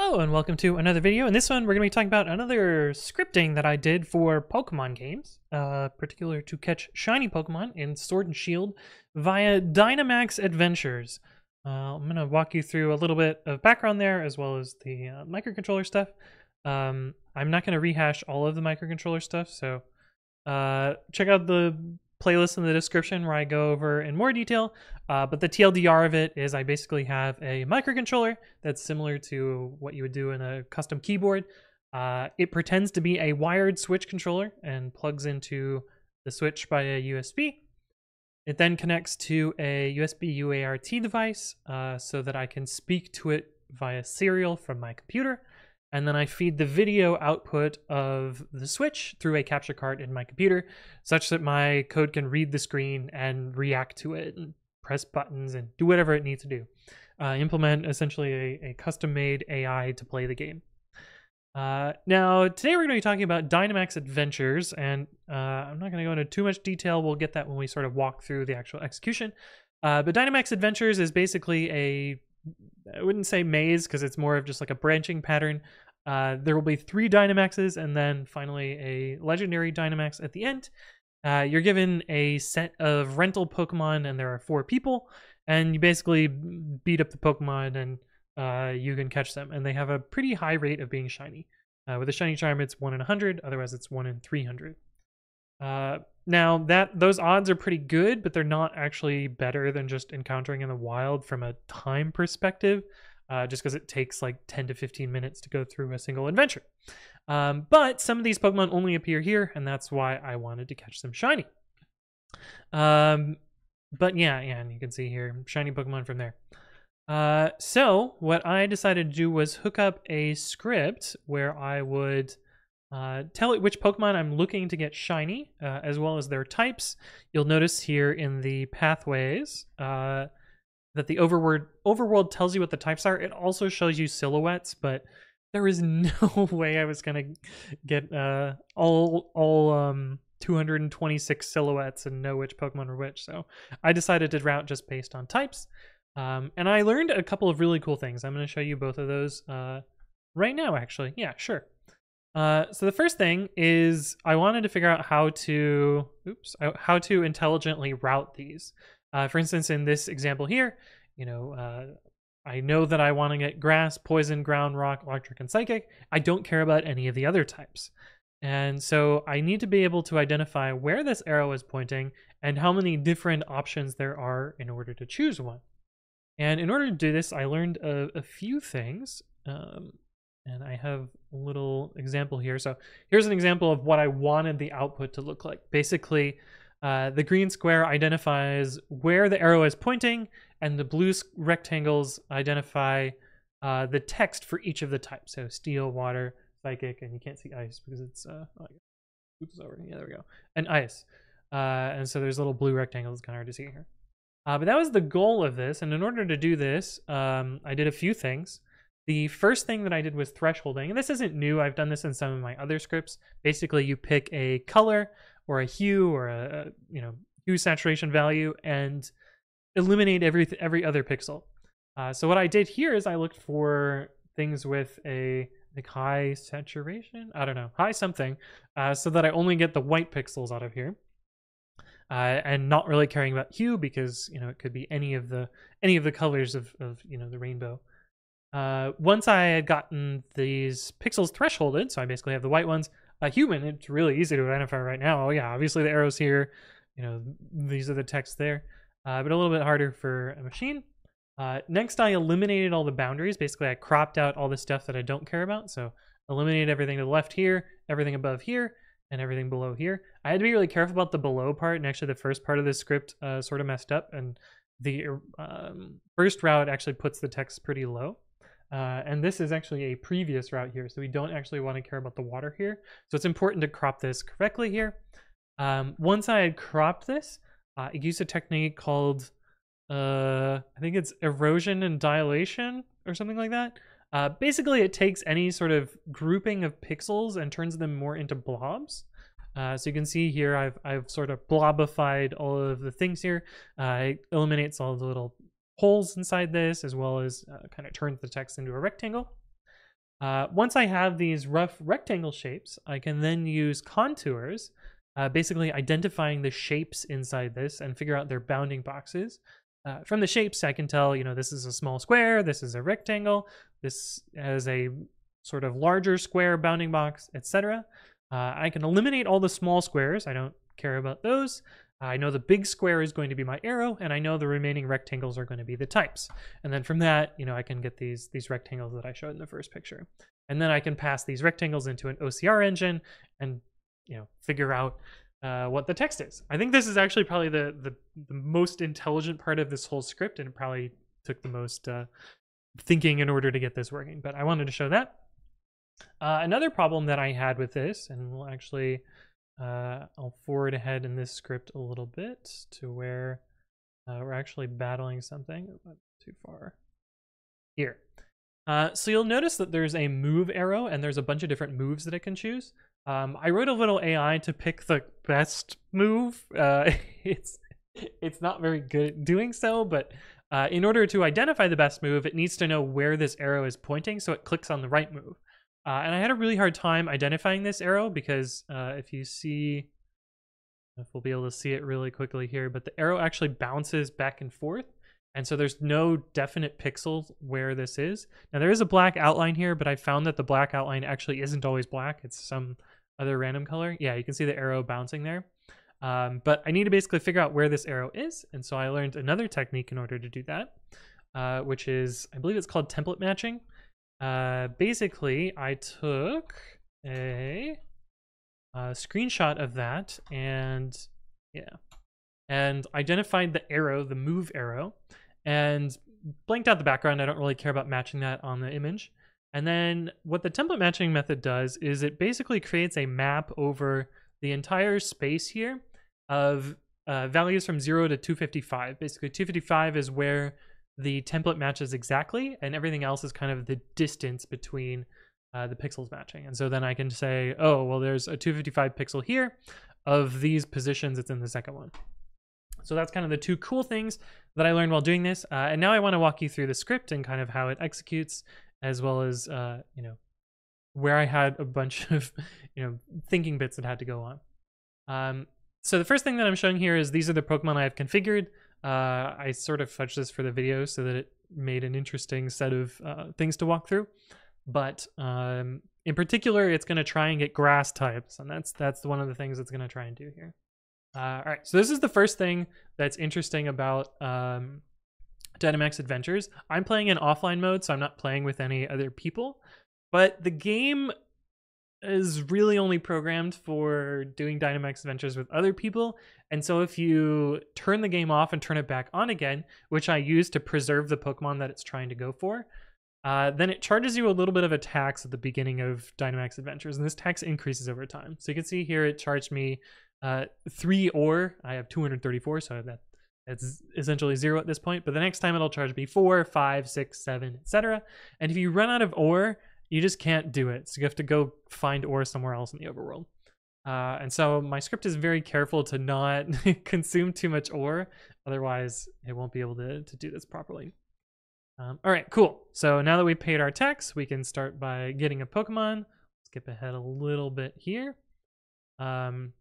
Hello and welcome to another video. In this one, we're going to be talking about another scripting that I did for Pokemon games, uh, particular to catch shiny Pokemon in Sword and Shield via Dynamax Adventures. Uh, I'm going to walk you through a little bit of background there as well as the uh, microcontroller stuff. Um, I'm not going to rehash all of the microcontroller stuff, so uh, check out the playlist in the description where I go over in more detail. Uh, but the TLDR of it is I basically have a microcontroller that's similar to what you would do in a custom keyboard. Uh, it pretends to be a wired switch controller and plugs into the switch by a USB. It then connects to a USB UART device uh, so that I can speak to it via serial from my computer and then I feed the video output of the switch through a capture card in my computer such that my code can read the screen and react to it and press buttons and do whatever it needs to do. Uh, implement essentially a, a custom made AI to play the game. Uh, now, today we're going to be talking about Dynamax Adventures, and uh, I'm not going to go into too much detail. We'll get that when we sort of walk through the actual execution. Uh, but Dynamax Adventures is basically a I wouldn't say maze because it's more of just like a branching pattern. Uh, there will be three Dynamaxes and then finally a legendary Dynamax at the end. Uh, you're given a set of rental Pokemon and there are four people, and you basically beat up the Pokemon and uh, you can catch them. And they have a pretty high rate of being shiny. Uh, with a shiny charm, it's one in 100, otherwise, it's one in 300. Uh, now that those odds are pretty good, but they're not actually better than just encountering in the wild from a time perspective, uh, just because it takes like 10 to 15 minutes to go through a single adventure. Um, but some of these Pokemon only appear here, and that's why I wanted to catch some shiny. Um, but yeah, yeah, and you can see here shiny Pokemon from there. Uh, so what I decided to do was hook up a script where I would uh, tell it which Pokemon I'm looking to get shiny, uh, as well as their types. You'll notice here in the pathways uh, that the overworld, overworld tells you what the types are. It also shows you silhouettes, but there is no way I was gonna get uh, all all um, 226 silhouettes and know which Pokemon were which. So I decided to route just based on types. Um, and I learned a couple of really cool things. I'm going to show you both of those uh, right now, actually. Yeah, sure. Uh, so the first thing is I wanted to figure out how to, oops, how to intelligently route these. Uh, for instance, in this example here, you know, uh, I know that I want to get grass, poison, ground, rock, electric, and psychic. I don't care about any of the other types. And so I need to be able to identify where this arrow is pointing and how many different options there are in order to choose one. And in order to do this, I learned a, a few things. Um, and I have a little example here. So here's an example of what I wanted the output to look like. Basically, uh, the green square identifies where the arrow is pointing, and the blue rectangles identify uh, the text for each of the types. So steel, water, psychic, and you can't see ice because it's uh, oh, oops over. Yeah, there we go. And ice. Uh, and so there's little blue rectangles. Kind of hard to see here. Uh, but that was the goal of this. And in order to do this, um, I did a few things. The first thing that I did was thresholding, and this isn't new. I've done this in some of my other scripts. Basically, you pick a color or a hue or a, a you know hue saturation value and eliminate every every other pixel. Uh, so what I did here is I looked for things with a like high saturation. I don't know, high something, uh, so that I only get the white pixels out of here. Uh, and not really caring about hue because you know it could be any of the any of the colors of, of you know the rainbow. Uh, once I had gotten these pixels thresholded, so I basically have the white ones, a human, it's really easy to identify right now. Oh yeah, obviously the arrows here, you know, these are the texts there, uh, but a little bit harder for a machine. Uh, next, I eliminated all the boundaries. Basically, I cropped out all the stuff that I don't care about. So eliminated everything to the left here, everything above here, and everything below here. I had to be really careful about the below part, and actually the first part of this script uh, sort of messed up, and the um, first route actually puts the text pretty low. Uh, and this is actually a previous route here, so we don't actually want to care about the water here. So it's important to crop this correctly here. Um, once I had cropped this, uh, I used a technique called, uh, I think it's erosion and dilation or something like that. Uh, basically, it takes any sort of grouping of pixels and turns them more into blobs. Uh, so you can see here, I've, I've sort of blobified all of the things here. Uh, it eliminates all the little holes inside this, as well as uh, kind of turns the text into a rectangle. Uh, once I have these rough rectangle shapes, I can then use contours, uh, basically identifying the shapes inside this and figure out their bounding boxes. Uh, from the shapes, I can tell, you know, this is a small square, this is a rectangle, this has a sort of larger square bounding box, etc. Uh, I can eliminate all the small squares. I don't care about those. I know the big square is going to be my arrow, and I know the remaining rectangles are going to be the types. And then from that, you know, I can get these, these rectangles that I showed in the first picture. And then I can pass these rectangles into an OCR engine and, you know, figure out uh, what the text is. I think this is actually probably the, the, the, most intelligent part of this whole script, and it probably took the most uh, thinking in order to get this working. But I wanted to show that. Uh, another problem that I had with this, and we'll actually uh, I'll forward ahead in this script a little bit to where uh, we're actually battling something. Too far. Here. Uh, so you'll notice that there's a move arrow and there's a bunch of different moves that it can choose. Um, I wrote a little AI to pick the best move. Uh, it's it's not very good at doing so, but uh, in order to identify the best move, it needs to know where this arrow is pointing, so it clicks on the right move. Uh, and I had a really hard time identifying this arrow because uh, if you see, if we'll be able to see it really quickly here, but the arrow actually bounces back and forth. And so there's no definite pixel where this is. Now there is a black outline here, but I found that the black outline actually isn't always black. It's some other random color. Yeah, you can see the arrow bouncing there. Um, but I need to basically figure out where this arrow is. And so I learned another technique in order to do that, uh, which is, I believe it's called template matching. Uh, basically, I took a, a screenshot of that and yeah, and identified the arrow, the move arrow, and blanked out the background. I don't really care about matching that on the image. And then what the template matching method does is it basically creates a map over the entire space here of uh, values from 0 to 255. Basically, 255 is where the template matches exactly, and everything else is kind of the distance between uh, the pixels matching. And so then I can say, oh, well, there's a 255 pixel here. Of these positions, it's in the second one. So that's kind of the two cool things that I learned while doing this. Uh, and now I want to walk you through the script and kind of how it executes, as well as, uh, you know, where I had a bunch of, you know, thinking bits that had to go on. Um, so the first thing that I'm showing here is these are the Pokemon I have configured. Uh, I sort of fudged this for the video so that it made an interesting set of uh, things to walk through. But um, in particular, it's going to try and get grass types, and that's that's one of the things it's going to try and do here. Uh, all right, so this is the first thing that's interesting about um, Dynamax Adventures. I'm playing in offline mode, so I'm not playing with any other people. But the game is really only programmed for doing Dynamax adventures with other people. And so if you turn the game off and turn it back on again, which I use to preserve the Pokemon that it's trying to go for, uh, then it charges you a little bit of a tax at the beginning of Dynamax adventures. And this tax increases over time. So you can see here it charged me uh, three ore. I have 234, so that it's essentially zero at this point. But the next time it'll charge me four, five, six, seven, etc. And if you run out of ore, you just can't do it. So you have to go find ore somewhere else in the overworld. Uh, and so my script is very careful to not consume too much ore, otherwise it won't be able to, to do this properly. Um, all right, cool. So now that we've paid our tax, we can start by getting a Pokemon. Skip ahead a little bit here. Um,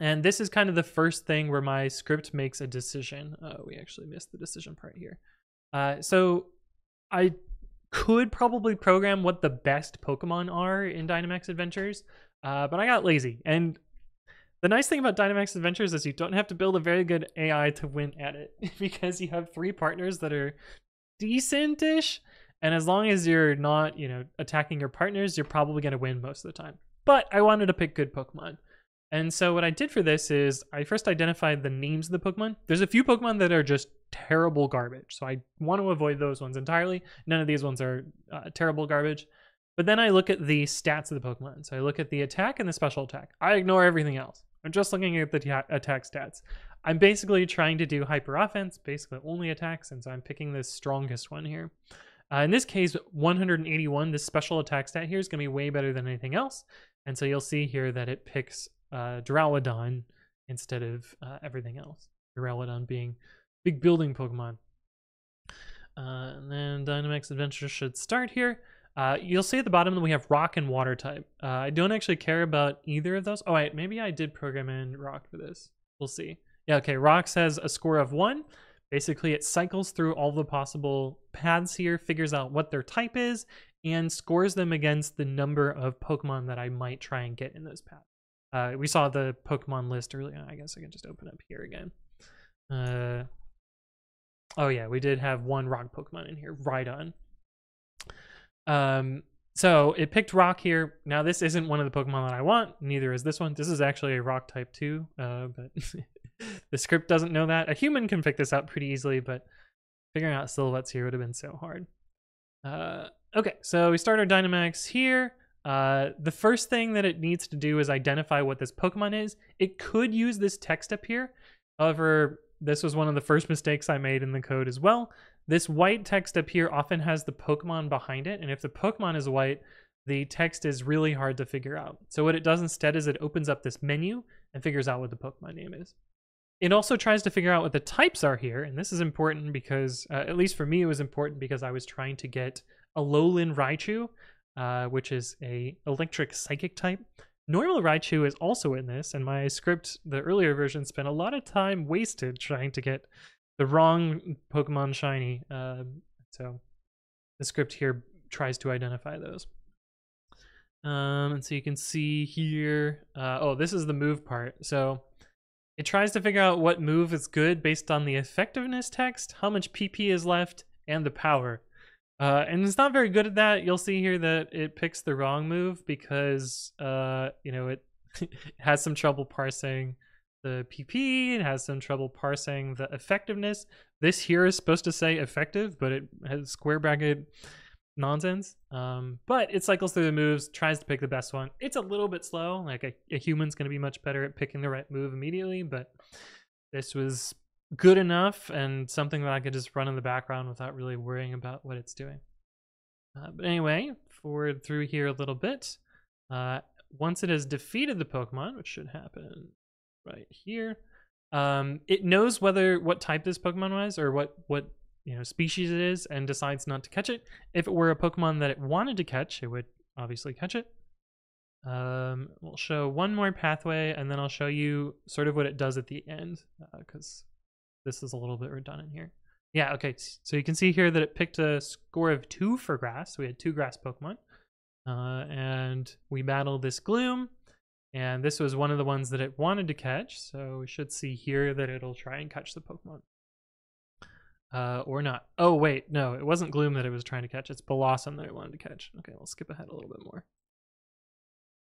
and this is kind of the first thing where my script makes a decision. Oh, we actually missed the decision part here. Uh, so I could probably program what the best Pokemon are in Dynamax Adventures, uh, but I got lazy. And the nice thing about Dynamax Adventures is you don't have to build a very good AI to win at it because you have three partners that are decent-ish, and as long as you're not, you know, attacking your partners, you're probably going to win most of the time. But I wanted to pick good Pokemon. And so what I did for this is I first identified the names of the Pokemon. There's a few Pokemon that are just terrible garbage. So I want to avoid those ones entirely. None of these ones are uh, terrible garbage. But then I look at the stats of the Pokemon. So I look at the attack and the special attack. I ignore everything else. I'm just looking at the attack stats. I'm basically trying to do hyper offense, basically only attacks, and so I'm picking the strongest one here. Uh, in this case, 181, this special attack stat here is going to be way better than anything else. And so you'll see here that it picks uh, Duraludon instead of uh, everything else. Duraludon being big building Pokemon. Uh, and then Dynamax Adventure should start here. Uh, you'll see at the bottom that we have rock and water type. Uh, I don't actually care about either of those. Oh, wait, maybe I did program in rock for this. We'll see. Yeah, okay, rocks has a score of one. Basically, it cycles through all the possible paths here, figures out what their type is, and scores them against the number of Pokemon that I might try and get in those paths. Uh, we saw the Pokemon list earlier. I guess I can just open up here again. Oh yeah, we did have one rock Pokemon in here, Rhydon. Um, so it picked rock here. Now this isn't one of the Pokemon that I want. Neither is this one. This is actually a rock type too, uh, but the script doesn't know that. A human can pick this out pretty easily, but figuring out silhouettes here would have been so hard. Uh, okay, so we start our Dynamax here. Uh, the first thing that it needs to do is identify what this Pokemon is. It could use this text up here. However, this was one of the first mistakes I made in the code as well. This white text up here often has the Pokemon behind it, and if the Pokemon is white, the text is really hard to figure out. So what it does instead is it opens up this menu and figures out what the Pokemon name is. It also tries to figure out what the types are here, and this is important because, uh, at least for me, it was important because I was trying to get Alolan Raichu, uh, which is a electric psychic type. Normal Raichu is also in this, and my script, the earlier version, spent a lot of time wasted trying to get the wrong Pokemon shiny. Uh, so the script here tries to identify those. Um, and so you can see here, uh, oh, this is the move part. So it tries to figure out what move is good based on the effectiveness text, how much PP is left, and the power. Uh, and it's not very good at that. You'll see here that it picks the wrong move because, uh, you know, it has some trouble parsing the PP. It has some trouble parsing the effectiveness. This here is supposed to say effective, but it has square bracket nonsense. Um, but it cycles through the moves, tries to pick the best one. It's a little bit slow. Like a, a human's going to be much better at picking the right move immediately, but this was good enough and something that I could just run in the background without really worrying about what it's doing. Uh, but anyway, forward through here a little bit. Uh, once it has defeated the Pokemon, which should happen right here, um, it knows whether what type this Pokemon was or what what you know species it is, and decides not to catch it. If it were a Pokemon that it wanted to catch, it would obviously catch it. Um, we'll show one more pathway, and then I'll show you sort of what it does at the end, because uh, this is a little bit redundant here. Yeah, okay, so you can see here that it picked a score of two for grass. So we had two grass Pokemon. Uh, and we battled this Gloom, and this was one of the ones that it wanted to catch. So we should see here that it'll try and catch the Pokemon. Uh, or not. Oh, wait, no, it wasn't Gloom that it was trying to catch. It's Bellossom that it wanted to catch. Okay, we'll skip ahead a little bit more.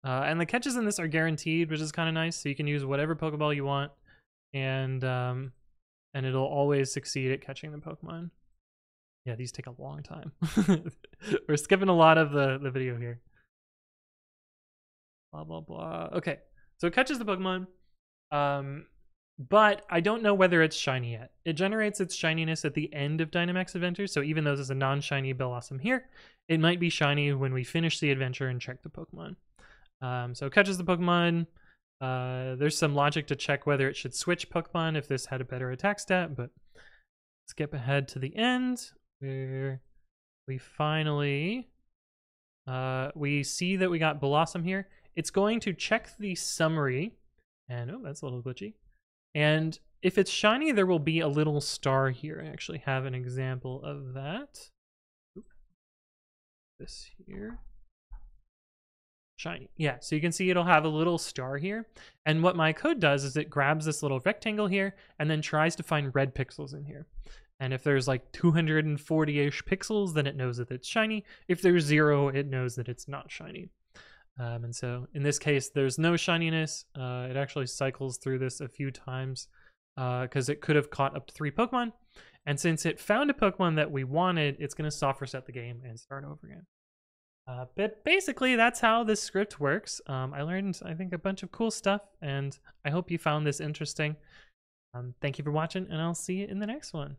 Uh, and the catches in this are guaranteed, which is kind of nice. So you can use whatever Pokeball you want. And um, and it'll always succeed at catching the Pokemon. Yeah, these take a long time. We're skipping a lot of the, the video here. Blah, blah, blah. Okay, so it catches the Pokemon, um, but I don't know whether it's shiny yet. It generates its shininess at the end of Dynamax Adventure, so even though this is a non-shiny Bellossom here, it might be shiny when we finish the adventure and check the Pokemon. Um, so it catches the Pokemon, uh, there's some logic to check whether it should switch Pokemon if this had a better attack stat, but skip ahead to the end where we finally uh, we see that we got Bellossom here. It's going to check the summary, and oh, that's a little glitchy. And if it's shiny, there will be a little star here. I actually have an example of that. This here shiny. Yeah, so you can see it'll have a little star here. And what my code does is it grabs this little rectangle here and then tries to find red pixels in here. And if there's like 240-ish pixels, then it knows that it's shiny. If there's zero, it knows that it's not shiny. Um, and so in this case, there's no shininess. Uh, it actually cycles through this a few times because uh, it could have caught up to three Pokemon. And since it found a Pokemon that we wanted, it's going to soft reset the game and start over again. Uh, but basically, that's how this script works. Um, I learned, I think, a bunch of cool stuff, and I hope you found this interesting. Um, thank you for watching, and I'll see you in the next one.